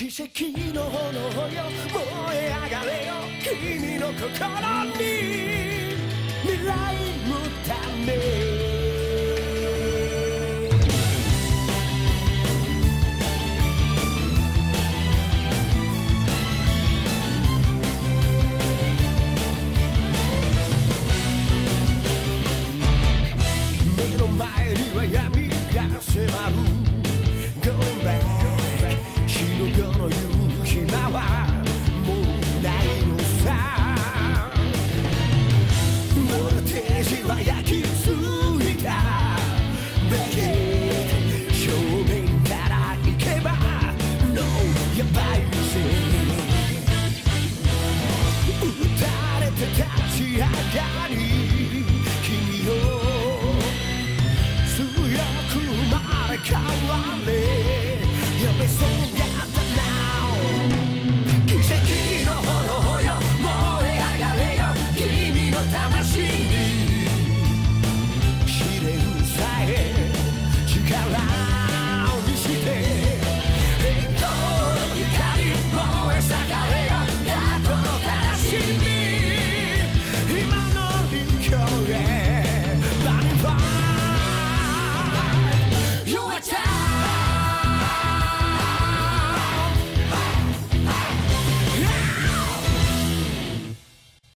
奇跡の炎よ燃え上がれよ君の心に未来のため。目の前には闇が迫る。君を。強く前変われ。